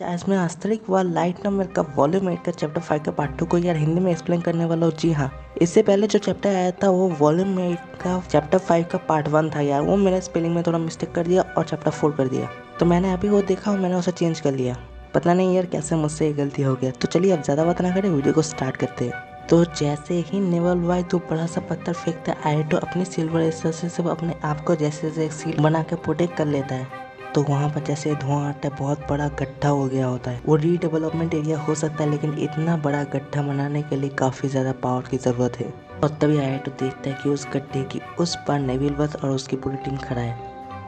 इसमें आस्तरिक व लाइट नंबर का वॉल्यूम एट का चैप्टर फाइव का पार्ट टू को यार हिंदी में एक्सप्लेन करने वाला हूँ। जी हाँ इससे पहले जो चैप्टर आया था वो वॉल्यूम एट का चैप्टर फाइव का पार्ट वन था यार। वो मैंने स्पेलिंग में थोड़ा मिस्टेक कर दिया और चैप्टर फोर कर दिया। तो मैंने अभी वो देखा और मैंने उसे चेंज कर लिया। पता नहीं यार कैसे मुझसे ये गलती हो गया। तो चलिए अब ज़्यादा बात ना करें वीडियो को स्टार्ट करते हैं। तो जैसे ही नेवल वाई तो बड़ा सा पत्थर फेंकता है आइटो अपनी सिल्वर से अपने आप को जैसे जैसे सील बना के प्रोटेक्ट कर लेता है। तो वहाँ पर जैसे धुआँ आता है, बहुत बड़ा गड्ढा हो गया होता है। वो रीडेवलपमेंट एरिया हो सकता है, लेकिन इतना बड़ा गड्ढा बनाने के लिए काफ़ी ज़्यादा पावर की ज़रूरत है। और तभी आया तो देखता है कि उस गड्ढे की उस पर नेविल बस और उसकी पूरी टीम खड़ा है।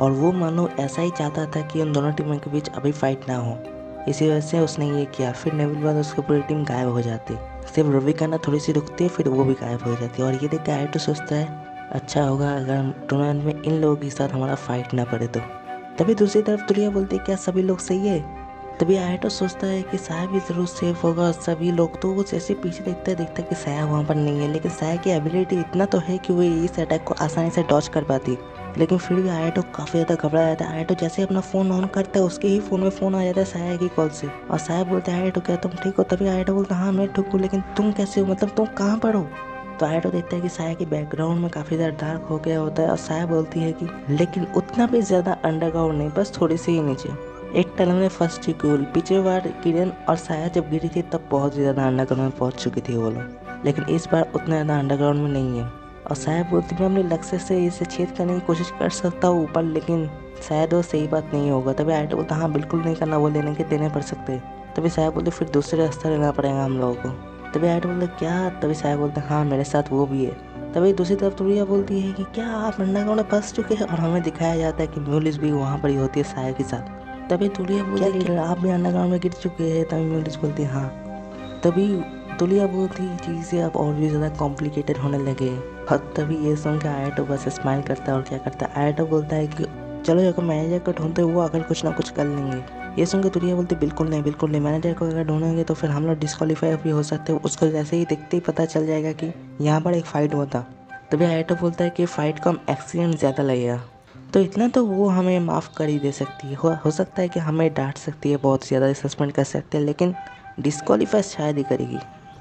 और वो मानो ऐसा ही चाहता था कि उन दोनों टीमों के बीच अभी फाइट ना हो। इसी वजह से उसने ये किया, फिर नेविल बस उसकी पूरी टीम गायब हो जाती। सिर्फ़ रवि खाना थोड़ी सी रुकती है, फिर वो भी गायब हो जाती है। और ये देख के तो सोचता है अच्छा होगा, अगर टूर्नामेंट में इन लोगों के साथ हमारा फाइट ना पड़े तो। तभी दूसरी तरफ़ दुनिया बोलती है, क्या सभी लोग सही है? तभी आयटो सोचता है कि साया भी ज़रूर सेफ़ होगा सभी लोग तो वो जैसे पीछे देखता देखता कि साया वहाँ पर नहीं है। लेकिन साया की एबिलिटी इतना तो है कि वो इस अटैक को आसानी से डॉच कर पाती लेकिन फिर भी आयटो काफ़ी ज़्यादा घबरा जाता है। आयटो जैसे अपना फ़ोन ऑन करता है, उसके ही फ़ोन में फ़ोन आ जाता है साया की कॉल से। और साया बोलते हैं, आयटो, क्या तुम ठीक हो? तभी आयटो बोलता हाँ मैं ठीक हूँ, लेकिन तुम कैसे हो? मतलब तुम कहाँ पर हो? तो आयटो देखता है कि साया के बैकग्राउंड में काफ़ी ज़्यादा डार्क हो गया होता है और साया बोलती है कि, लेकिन उतना भी ज़्यादा अंडरग्राउंड नहीं, बस थोड़ी सी ही नीचे। एक टनल में चुकी हुई पीछे बार किरण और साया जब गिरी थी, तब बहुत ज़्यादा अंडरग्राउंड में पहुँच चुकी थी वो लोग। लेकिन इस बार उतना ज़्यादा अंडरग्राउंड में नहीं है। और साया बोलती, मैं अपने लक्ष्य से इसे छेद करने की कोशिश कर सकता हूँ ऊपर लेकिन शायद वो सही बात नहीं होगा। तभी आयटो बोलता हाँ बिल्कुल नहीं करना, वो लेने के देने पड़ सकते तभी साया बोलते, फिर दूसरे रास्ता लेना पड़ेगा हम लोगों को। तभी आयट बोलते क्या? तभी साया बोलते हाँ मेरे साथ वो भी है। तभी दूसरी तरफ़ तुड़िया बोलती है कि क्या आप अंडा में फंस चुके हैं? और हमें दिखाया जाता है कि म्यूलिस भी वहाँ पर ही होती है साया के साथ। तभी तुड़िया बोलती है कि आप भी अंडा में गिर चुके हैं? तभी म्यूलिस बोलती है हाँ। तभी तुलिया बोलती है चीज़ें अब और भी ज़्यादा कॉम्प्लिकेटेड होने लगे और तभी ये सुन के आयटो बस स्माइल करता है और क्या करता है? आयटो बोलता है कि चलो अगर मैनेजर को ढूंढते वो अगर कुछ ना कुछ कर लेंगे। ये सुन के तुरिया बोलते बिल्कुल नहीं बिल्कुल नहीं मैनेजर को अगर ढूंढेंगे तो फिर हम लोग डिस्कालीफाई भी हो सकते हैं। उसको जैसे ही देखते ही पता चल जाएगा कि यहाँ पर एक फ़ाइट होता तभी आयटो बोलता है कि फ़ाइट को हम एक्सीडेंट ज़्यादा लगेगा। तो इतना तो वो हमें माफ़ कर ही दे सकती है। हो, हो सकता है कि हमें डांट सकती है बहुत ज़्यादा सस्पेंड कर सकते हैं लेकिन डिस्कालीफाई शायद ही करेगी।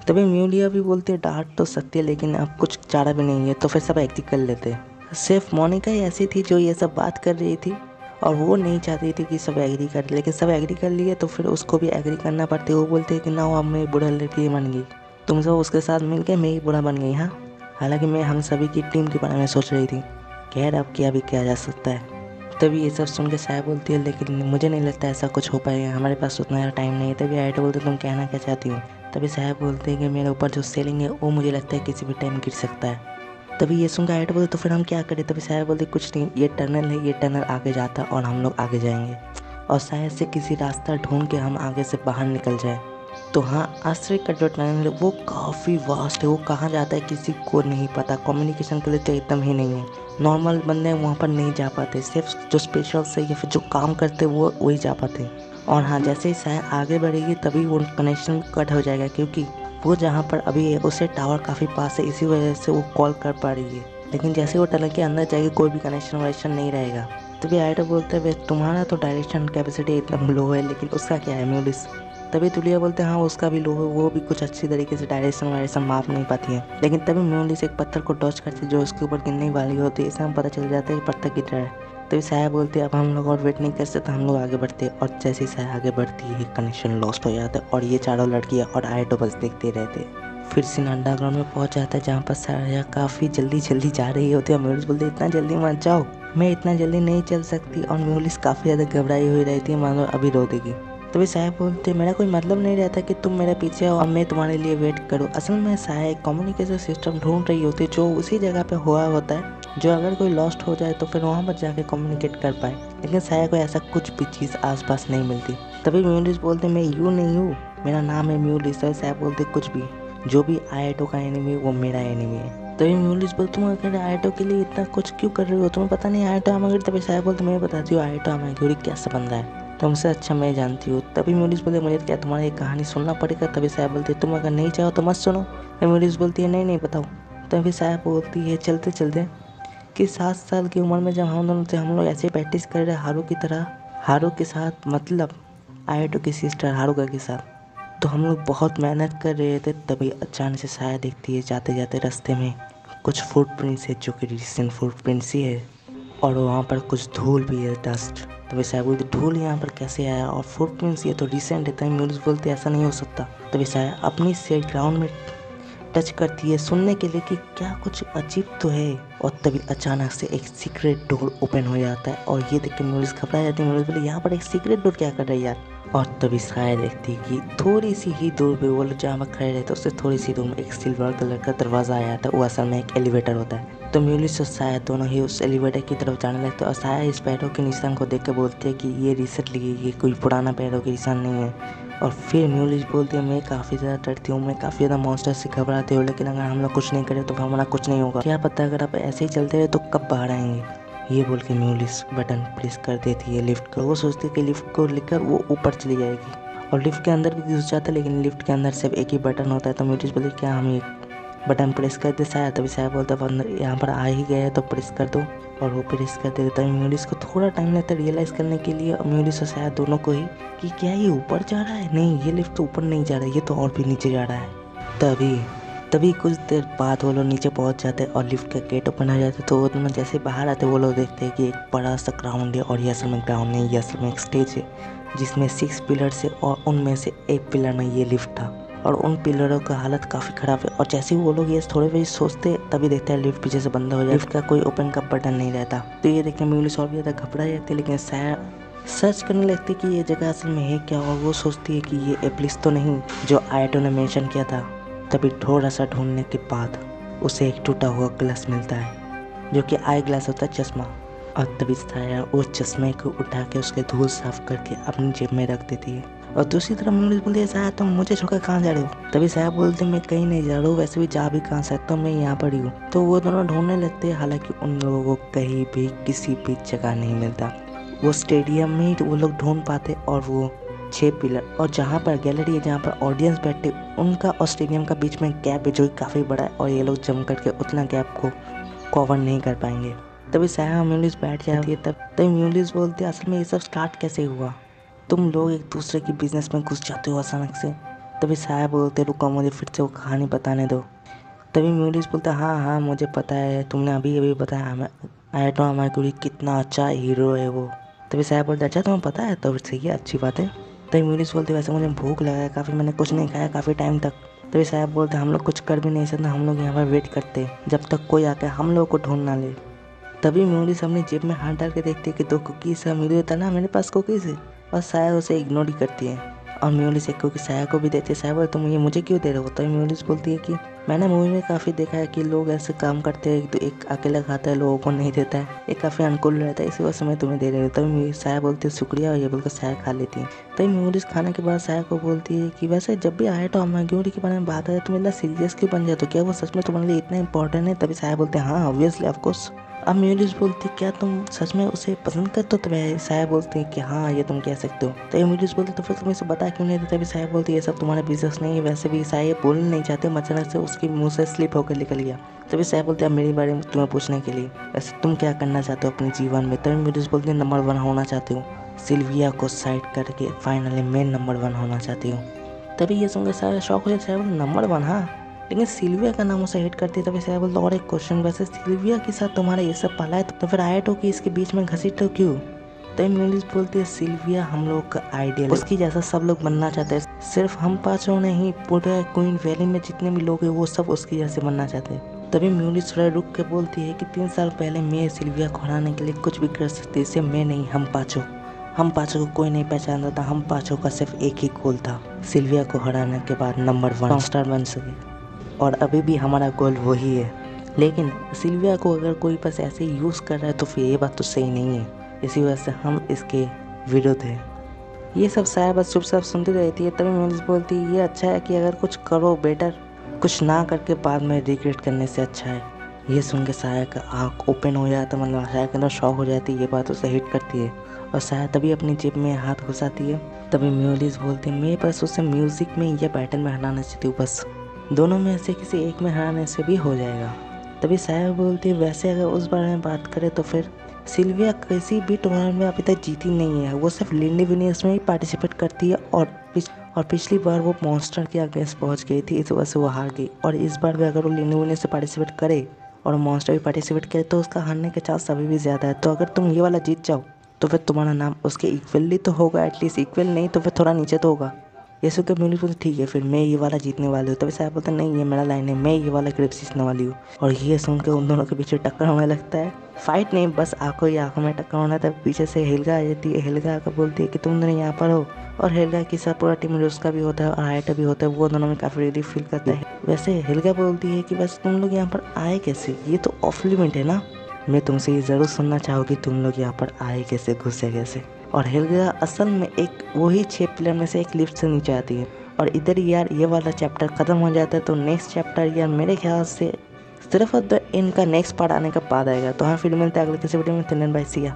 तभी म्यूलिया भी बोलती है डांट तो सकती है लेकिन अब कुछ चारा भी नहीं है तो फिर सब एग्री कर लेते सिर्फ़ मोनिका ही ऐसी थी जो ये सब बात कर रही थी। और वो नहीं चाहती थी कि सब एग्री कर लेकिन सब एग्री कर लिए तो फिर उसको भी एग्री करना पड़ती वो बोलते कि ना अब मैं बुढ़ा लड़की बन गई। तुम सब उसके साथ मिल के मैं ही बुरा बन गई हाँ? हालाँकि मैं हम सभी की टीम के बारे में सोच रही थी। खैर, अब क्या भी किया जा सकता है। तभी ये सब सुन के साहब बोलती है, लेकिन मुझे नहीं लगता ऐसा कुछ हो पाएगा। हमारे पास उतना टाइम नहीं है। तभी आइट बोलते, तुम कहना क्या चाहती हो? तभी साहब बोलते हैं कि मेरे ऊपर जो सेलिंग है, वो मुझे लगता है किसी भी टाइम गिर सकता है। तभी ये सुन के बोलते तो फिर हम क्या करें? तभी साया बोलते, कुछ नहीं, ये टनल है, ये टनल आगे जाता और हम लोग आगे जाएँगे। और शायद से किसी रास्ता ढूंढ के हम आगे से बाहर निकल जाए। तो हाँ आश्रय का जो टनल है, वो काफ़ी वास्ट है, वो कहाँ जाता है किसी को नहीं पता। कम्युनिकेशन के लिए तो एकदम ही नहीं है। नॉर्मल बंदे वहाँ पर नहीं जा पाते। सिर्फ़ जो स्पेशल से या फिर जो काम करते वो, वही जा पाते। और हाँ जैसे ही शायद आगे बढ़ेगी, तभी वो कनेक्शन कट हो जाएगा, क्योंकि वो जहाँ पर अभी है, उसे टावर काफ़ी पास है, इसी वजह से वो कॉल कर पा रही है। लेकिन जैसे वो टनल के अंदर जाएगी, कोई भी कनेक्शन वनेक्शन नहीं रहेगा। तभी आइटो बोलते हैं हुए तुम्हारा तो डायरेक्शन कैपेसिटी एकदम लो है, लेकिन उसका क्या है म्यूलिस तभी तुलिया बोलते हैं हाँ उसका भी लो है, वो भी कुछ अच्छी तरीके से डायरेक्शन वायरेक्शन माप नहीं पाती है। लेकिन तभी म्यूलिस एक पत्थर को टॉच करती है, जो उसके ऊपर गिरने वाली होती है इससे हम पता चल जाता है कि पत्थर गिर रहा है। तभी साया बोलती अब हम लोग और वेट नहीं कर सकते, हम लोग आगे बढ़ते हैं। और जैसे ही साया आगे बढ़ती है कनेक्शन लॉस्ट हो जाता है और ये चारों लड़कियाँ और आई तो बस देखते रहते फिर सिन अंडरग्राउंड में पहुँच जाता है, जहाँ पर साया काफ़ी जल्दी जल्दी जा रही होती है म्यूलिस बोलते इतना जल्दी मत जाओ, मैं इतना जल्दी नहीं चल सकती। और म्यूलिस काफ़ी ज़्यादा घबराई हुई रहती है, मानो अभी रो देगी। तभी साहब बोलते मेरा कोई मतलब नहीं रहता कि तुम मेरे पीछे हो और मैं तुम्हारे लिए वेट करूँ। असल में साया एक कम्युनिकेशन सिस्टम ढूंढ रही होती है, जो उसी जगह पे हुआ होता है। जो अगर कोई लॉस्ट हो जाए तो फिर वहाँ पर जाके कम्युनिकेट कर पाए। लेकिन साया को ऐसा कुछ भी चीज़ आसपास नहीं मिलती। तभी म्यूलिस बोलते, मैं यू नहीं हूँ। मेरा नाम है म्यूलिस तभी साहब बोलते कुछ भी। जो भी आईटो का एनिमी वो मेरा एनिमी है। तभी म्यूलिस बोलते, तुम अगर आईटो के लिए इतना कुछ क्यों कर रहे हो? तुम्हें पता नहीं आईटो आमागिरी तभी साहब बोलते, मैं बताती हूँ आईटो आमागिरी कैसा बंदा है। तुमसे अच्छा मैं जानती हूँ। तभी म्यूलिस बोलते, मुझे क्या तुम्हारी एक कहानी सुनना पड़ेगा? तभी साहब बोलते, तुम अगर नहीं चाहो तो मत सुनो। म्यूलिस बोलती है, नहीं नहीं, बताओ। तभी साहब बोलती है, चलते चलते। कि सात साल की उम्र में जब हम दोनों थे, हम लोग ऐसे प्रैक्टिस कर रहे, हारू की तरह। हारू के साथ मतलब आयटो की सिस्टर हारुका के साथ। तो हम लोग बहुत मेहनत कर रहे थे, तभी अचानक से साया देखती है, जाते जाते रास्ते में कुछ फुटप्रिंट्स है, जो कि रिसेंट फुटप्रिंट्स ही है। और वहाँ पर कुछ धूल भी है डस्ट तो वैसे बोलते, धूल यहाँ पर कैसे आया? और फुटप्रिंट्स ये तो रिसेंट है, तभी म्यूज़िक बोलते, ऐसा नहीं हो सकता। तो वैसे अपनी से ग्राउंड में टच करती है, सुनने के लिए कि क्या कुछ अजीब तो है। और तभी अचानक से एक सीक्रेट डोर ओपन हो जाता है और ये देख के म्यूज़िक घबरा जाती है। म्यूज़िक बोले, यहाँ पर एक सीक्रेट डोर क्या कर रही है यार? और तभी साया देखती कि थोड़ी सी ही दूर पे वो लोग जहाँ पर खड़े रहते उससे थोड़ी सी दूर में एक सिल्वर कलर का दरवाज़ा आया था। वो असल में एक एलिवेटर होता है। तो म्यूलिस और साया दोनों ही उस एलिवेटर की तरफ़ जाने लगते और साया इस पैरों के निशान को देख कर बोलते हैं कि ये रिसेंटली ये कोई पुराना पैरों के निशान नहीं है। और फिर म्यूलिस बोलती है, मैं काफ़ी ज़्यादा डरती हूँ, मैं काफ़ी ज़्यादा मॉन्स्टर से घबराती हूँ लेकिन अगर हम लोग कुछ नहीं करें तो हमारा कुछ नहीं होगा। क्या पता अगर आप ऐसे ही चलते रहे तो कब बाहर आएँगे? ये बोल के म्यूलिस बटन प्रेस कर देती है लिफ्ट का। वो सोचती है कि लिफ्ट को लेकर वो ऊपर चली जाएगी। और लिफ्ट के अंदर भी घुस जाता है, लेकिन लिफ्ट के अंदर सिर्फ़ एक ही बटन होता है तो म्यूलिस बोले क्या हम एक बटन प्रेस कर दे साया तभी साया बोलता है यहाँ पर आ ही गया है तो प्रेस कर दो। और वो प्रेस कर देता तभी म्यूलिस को थोड़ा टाइम लगता है रियलाइज़ करने के लिए। म्यूलिस और साया दोनों को ही कि क्या ये ऊपर जा रहा है? नहीं, ये लिफ्ट तो ऊपर नहीं जा रहा है, ये तो और भी नीचे जा रहा है। तभी तभी कुछ देर बाद वो लोग नीचे पहुँच जाते हैं और लिफ्ट का गेट ओपन हो जाता है। तो वो दोनों जैसे बाहर आते वो लोग देखते हैं कि एक बड़ा सा ग्राउंड है और ये असल में ग्राउंड नहीं ये असल में एक स्टेज है, जिसमें सिक्स पिलर से और उनमें से एक पिलर में ये लिफ्ट था। और उन पिलरों का हालत काफ़ी ख़राब है। और जैसे ही वो लोग ये थोड़े भी सोचते तभी देखते हैं लिफ्ट पीछे से बंद हो जाए लिफ्ट का कोई ओपन का बटन नहीं रहता। तो ये देखने में इंग्लिश और ज़्यादा घबरा जाती है, लेकिन सर्च करने लगती कि ये जगह असल में है क्या? और वो सोचती है कि ये एप्लिस तो नहीं, जो आयटो ने मेंशन किया था। तभी थोड़ा सा ढूँढने के बाद उसे एक टूटा हुआ ग्लास मिलता है, जो कि आई ग्लास होता है, चश्मा। और तभी उस चश्मे को उठा के उसके धूल साफ़ करके अपनी जेब में रख देती है। और दूसरी तरफ़ इंग्लिश बोलती है साया तुम मुझे छोड़कर कहाँ जा रहे हो? तभी साहब बोलते, मैं कहीं नहीं जा रहा हूँ, वैसे भी जा भी कहाँ सकता हूँ, मैं यहाँ पर ही हूँ। तो वो दोनों ढूँढने लगते हैं, हालाँकि उन लोगों को कहीं भी किसी भी जगह नहीं मिलता। वो स्टेडियम में वो लोग ढूंढ पाते और वो छः पिलर और जहाँ पर गैलरी है, जहाँ पर ऑडियंस बैठे, उनका और स्टेडियम का बीच में गैप है, जो काफ़ी बड़ा है और ये लोग जम करके उतना गैप को कवर नहीं कर पाएँगे। तभी साया म्यूलिस बैठ जाती है, तब, तभी म्यूलिस बोलते असल में ये सब स्टार्ट कैसे हुआ? तुम लोग एक दूसरे की बिज़नेस में घुस जाते हो अचानक से। तभी साया बोलते, रुको मुझे फिर से वो कहानी बताने दो। तभी म्यूलिस बोलता हाँ हाँ मुझे पता है, तुमने अभी अभी बताया आयटो हमारे कितना अच्छा हीरो है वो। तभी साहब बोलते अच्छा तुम्हें पता है तो फिर सही है, अच्छी बात है। तभी म्यूलिस बोलते, वैसे मुझे भूख लगा है, काफ़ी मैंने कुछ नहीं खाया, काफ़ी टाइम तक। तभी साहब बोलते, हम लोग कुछ कर भी नहीं सकते, हम लोग यहाँ पर वेट करते, जब तक कोई आके हम लोग को ढूंढ ना ले। तभी म्यूलिस अपनी जेब में हाथ डाल के देखते कि दो कुकीज़ है होता ना, मेरे पास कुकीज़ है। और साया उसे इग्नोर ही करती है। और म्यूलिस एक क्योंकि साया को भी देती है। साया बोले, तुम ये मुझे क्यों दे रहे हो? तो म्यूलिस बोलती है कि मैंने मूवी में काफ़ी देखा है कि लोग ऐसे काम करते हैं तो एक अकेला खाता है, लोगों को नहीं देता है ये काफ़ी अनुकूल रहता है, इसी वजह से मैं तुम्हें दे रही हूँ। तभी साया बोलती है, शुक्रिया। और ये बोलकर साया खा लेती है। तभी म्यूलिस खाने के बाद साया को बोलती है कि, वैसे जब भी आए तो मैग्योरी के बारे में बात आए तो इतना सीरियस क्यों बन जाए तो क्या वो सच में तुम्हारे लिए इतना इंपॉर्टेंट है? तभी साया बोलते हैं हाँ ऑब्वियसली ऑफकोर्स अब म्यूलिस बोलती, क्या तुम सच में उसे पसंद करते हो? तभी साया बोलते हैं कि हाँ ये तुम कह सकते हो। तो म्यूलिस बोलते तो फिर तुम इसे बता क्यों नहीं देते तभी साया बोलती, ये सब तुम्हारा बिज़नेस नहीं है, वैसे भी साया बोल नहीं चाहते अचानक से उसके मुँह से स्लिप होकर निकल गया। तभी साया बोलते हैं मेरे बारे में तुम्हें पूछने के लिए, वैसे तुम क्या करना चाहते हो अपने जीवन में? तभी म्यूलिस बोलते नंबर वन होना चाहती हूँ। सिल्विया को साइड करके फाइनली मैं नंबर वन होना चाहती हूँ। तभी ये सुनकर सारा शौक हो है नंबर वन हाँ? लेकिन सिल्विया का नाम उसे हिट करती तभी साहब बोलते और एक क्वेश्चन वैसे सिल्विया के साथ तुम्हारा ये सब पाला है तो फिर आया तो कि इसके बीच में घसीट तो क्यों? तो इंग्लिश बोलती है, सिल्विया हम लोग का आइडियल उसकी जैसा सब लोग बनना चाहते हैं। सिर्फ़ हम पाँचों नहीं, पूरे क्वीन वैली में जितने भी लोग हैं, वो सब उसकी जैसे बनना चाहते हैं। तभी म्यूलिस थोड़ा रुक के बोलती है कि तीन साल पहले मैं सिल्विया को हराने के लिए कुछ भी कर सकती, इसे मैं नहीं, हम पाँचों। हम पाँचों को कोई नहीं पहचानता था, हम पाँचों का सिर्फ़ एक ही गोल था, सिल्विया को हराने के बाद नंबर वन स्टार बन सके। और अभी भी हमारा गोल वही है। लेकिन सिल्विया को अगर कोई बस ऐसे यूज़ कर रहा है तो फिर ये बात तो सही नहीं है। इसी वजह से हम इसके विरुद्ध हैं। ये सब साया बस चुपचाप सुनती रहती है, तभी मैं बोलती है, ये अच्छा है कि अगर कुछ करो बेटर कुछ ना करके बाद में रिग्रेट करने से अच्छा है। ये सुन के साया का आँख ओपन हो जाता मतलब साया के अंदर शौक हो जाती है, ये बात उसे हिट करती है। और साया तभी अपनी जेब में हाथ घुसाती है, तभी म्यूलिस बोलती है मैं बस उसे म्यूज़िक में या पैटर्न में हटाना चाहती हूँ, बस। दोनों में से किसी एक में हराने से भी हो जाएगा। तभी साया बोलती है वैसे अगर उस बारे में बात करें तो फिर सिल्विया किसी भी टूर्नामेंट में अभी तक जीती नहीं है। वो सिर्फ़ लिंडी विनियर्स में ही पार्टिसिपेट करती है और पिछ, और पिछली बार वो मॉन्स्टर के अगेंस्ट पहुँच गई थी, इस वजह से वो हार गई। और इस बार भी अगर वो लिंडी विनियर्स से पार्टिसिपेट करे और मॉन्स्टर भी पार्टिसिपेट करे तो उसका हारने के चांस अभी भी ज़्यादा है। तो अगर तुम ये वाला जीत जाओ तो फिर तुम्हारा नाम उसके इक्वली तो होगा एटलीस्ट इक्वल नहीं तो फिर थोड़ा नीचे तो होगा। ये सुन के म्यूनिक बोलते ठीक है, फिर मैं ये वाला जीतने वाली हूँ। तभी साहब बोलते नहीं, ये मेरा लाइन है, मैं ये वाला क्रिप जीतने वाली हूँ। और ये सुन के उन दोनों के पीछे टक्कर होने लगता है। फाइट नहीं, बस आँखों ही आँखों में टक्कर होना था पीछे से हेलगा आ जाती है, हेलगा आकर बोलती है कि तुम दोनों यहाँ पर हो। और हेलगा की साथ पूरा टीम उसका भी होता है और हाइटा भी होता है, वो दोनों में काफ़ी रिलीफ फील करता है। वैसे हेलगा बोलती है कि बस तुम लोग यहाँ पर आए कैसे? ये तो ऑफ़ लिमिट है ना। मैं तुमसे ये ज़रूर सुनना चाहूँगी तुम लोग यहाँ पर आए कैसे, घुसे कैसे। और हेलगा असल में एक, वही छः प्लेयर में से एक लिफ्ट से नीचे आती है। और इधर यार, ये वाला चैप्टर ख़त्म हो जाता है तो नेक्स्ट चैप्टर यार मेरे ख्याल से सिर्फ़ इनका नेक्स्ट पार्ट आने का बाद आएगा। तो हाँ फिर मिलते हैं अगले किसी वीडियो में। तिलन भाई सिया